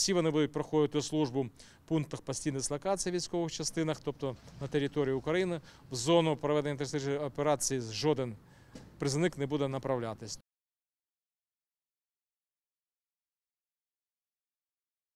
всі вони будуть проходити службу в пунктах постійної дислокації військових частинах, тобто на території України. В зону проведення терористичної операції жоден призовник не буде направлятись.